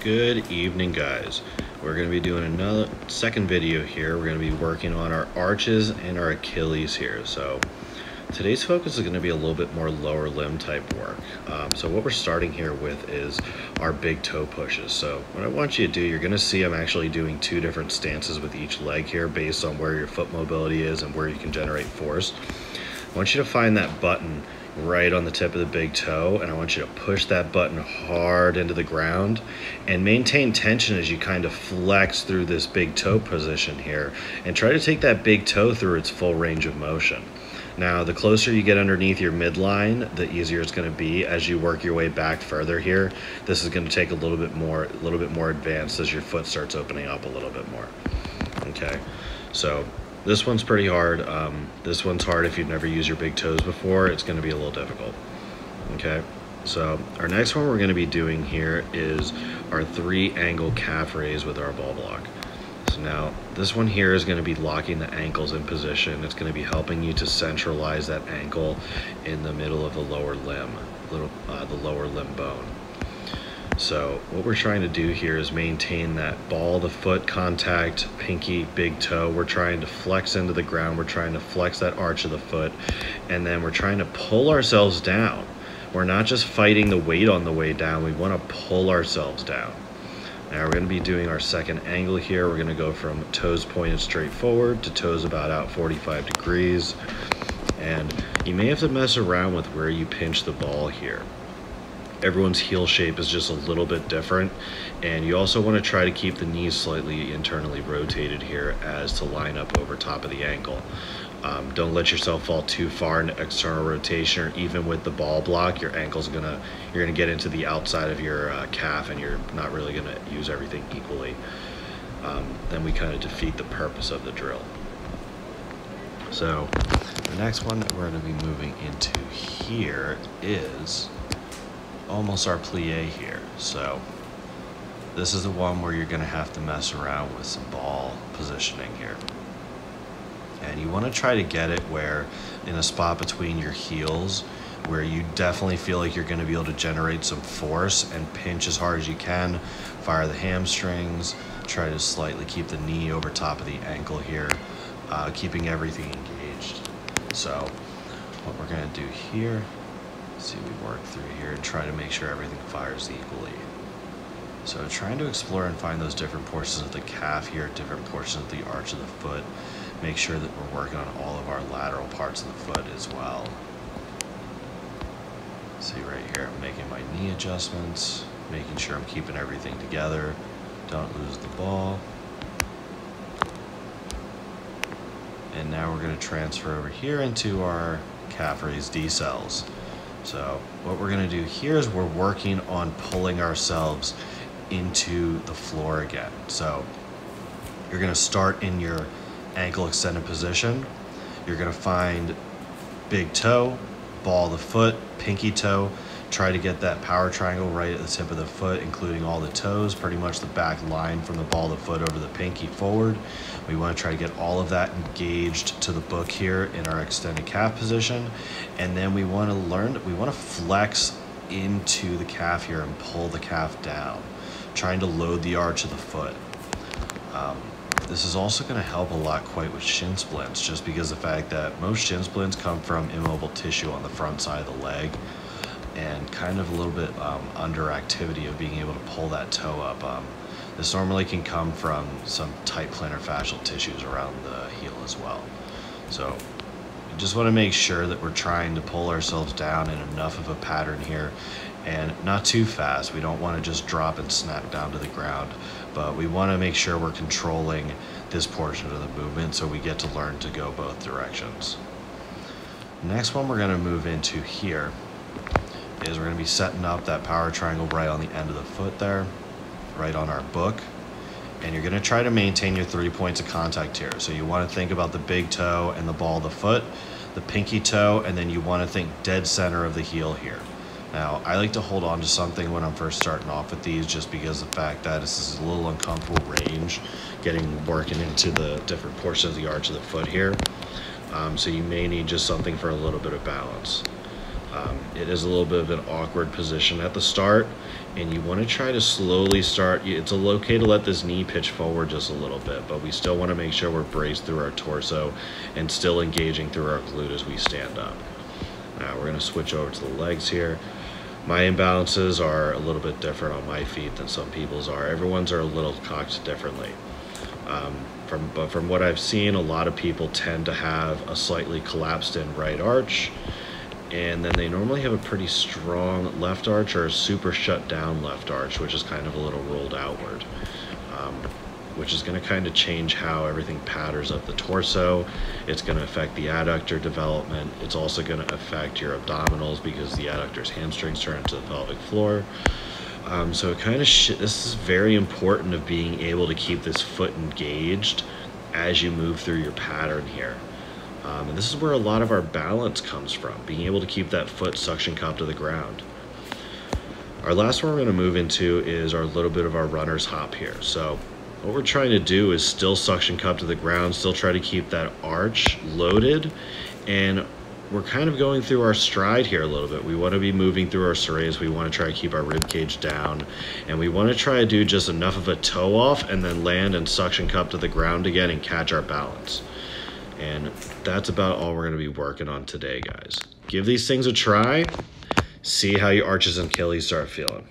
Good evening, guys. We're going to be doing another second video here. We're going to be working on our arches and our Achilles here. So today's focus is going to be a little bit more lower limb type work. Um, so what we're starting here with is our big toe pushes. So what I want you to do, you're going to see I'm actually doing two different stances with each leg here based on where your foot mobility is and where you can generate force. I want you to find that button right on the tip of the big toe and I want you to push that button hard into the ground and maintain tension as you kind of flex through this big toe position here and try to take that big toe through its full range of motion. Now, the closer you get underneath your midline, the easier it's going to be as you work your way back further here. This is going to take a little bit more, a little bit more advanced as your foot starts opening up a little bit more. Okay, so this one's pretty hard. Um, this one's hard if you've never used your big toes before. It's going to be a little difficult. Okay, so our next one we're going to be doing here is our three angle calf raise with our ball block. So now this one here is going to be locking the ankles in position. It's going to be helping you to centralize that ankle in the middle of the lower limb, little uh, the lower limb bone. So what we're trying to do here is maintain that ball to foot contact, pinky, big toe. We're trying to flex into the ground. We're trying to flex that arch of the foot. And then we're trying to pull ourselves down. We're not just fighting the weight on the way down. We want to pull ourselves down. Now we're going to be doing our second angle here. We're going to go from toes pointed straight forward to toes about out 45 degrees. And you may have to mess around with where you pinch the ball here everyone's heel shape is just a little bit different. And you also want to try to keep the knees slightly internally rotated here as to line up over top of the ankle. Um, don't let yourself fall too far in external rotation or even with the ball block your ankle's gonna you're gonna get into the outside of your uh, calf and you're not really gonna use everything equally. Um, then we kind of defeat the purpose of the drill. So the next one that we're to be moving into here is almost our plie here. So this is the one where you're going to have to mess around with some ball positioning here. And you want to try to get it where in a spot between your heels where you definitely feel like you're going to be able to generate some force and pinch as hard as you can, fire the hamstrings, try to slightly keep the knee over top of the ankle here, uh, keeping everything engaged. So what we're going to do here see we work through here and try to make sure everything fires equally. So trying to explore and find those different portions of the calf here, different portions of the arch of the foot. Make sure that we're working on all of our lateral parts of the foot as well. See right here, I'm making my knee adjustments, making sure I'm keeping everything together. Don't lose the ball. And now we're gonna transfer over here into our calf raise decels. So what we're gonna do here is we're working on pulling ourselves into the floor again. So you're gonna start in your ankle extended position. You're gonna find big toe, ball the foot, pinky toe, try to get that power triangle right at the tip of the foot, including all the toes, pretty much the back line from the ball of the foot over the pinky forward. We want to try to get all of that engaged to the book here in our extended calf position. And then we want to learn, we want to flex into the calf here and pull the calf down, trying to load the arch of the foot. Um, this is also going to help a lot quite with shin splints, just because the fact that most shin splints come from immobile tissue on the front side of the leg and kind of a little bit um, under activity of being able to pull that toe up. Um, this normally can come from some tight plantar fascial tissues around the heel as well. So we just want to make sure that we're trying to pull ourselves down in enough of a pattern here and not too fast. We don't want to just drop and snap down to the ground, but we want to make sure we're controlling this portion of the movement so we get to learn to go both directions. Next one we're going to move into here is we're going to be setting up that power triangle right on the end of the foot there, right on our book. And you're going to try to maintain your three points of contact here. So you want to think about the big toe and the ball of the foot, the pinky toe, and then you want to think dead center of the heel here. Now, I like to hold on to something when I'm first starting off with these just because the fact that this is a little uncomfortable range getting working into the different portions of the arch of the foot here. Um, so you may need just something for a little bit of balance. Um, it is a little bit of an awkward position at the start and you want to try to slowly start. It's okay to let this knee pitch forward just a little bit, but we still want to make sure we're braced through our torso and still engaging through our glute as we stand up. Now we're going to switch over to the legs here. My imbalances are a little bit different on my feet than some people's are. Everyone's are a little cocked differently. Um, from but from what I've seen, a lot of people tend to have a slightly collapsed in right arch and then they normally have a pretty strong left arch or a super shut down left arch, which is kind of a little rolled outward, um, which is going to kind of change how everything patterns up the torso. It's going to affect the adductor development. It's also going to affect your abdominals because the adductors, hamstrings turn into the pelvic floor. Um, so it kind of this is very important of being able to keep this foot engaged as you move through your pattern here. Um, and this is where a lot of our balance comes from, being able to keep that foot suction cup to the ground. Our last one we're going to move into is our little bit of our runner's hop here. So what we're trying to do is still suction cup to the ground, still try to keep that arch loaded, and we're kind of going through our stride here a little bit. We want to be moving through our serratus. We want to try to keep our rib cage down, and we want to try to do just enough of a toe off and then land and suction cup to the ground again and catch our balance. And that's about all we're going to be working on today, guys. Give these things a try. See how your arches and Achilles start feeling.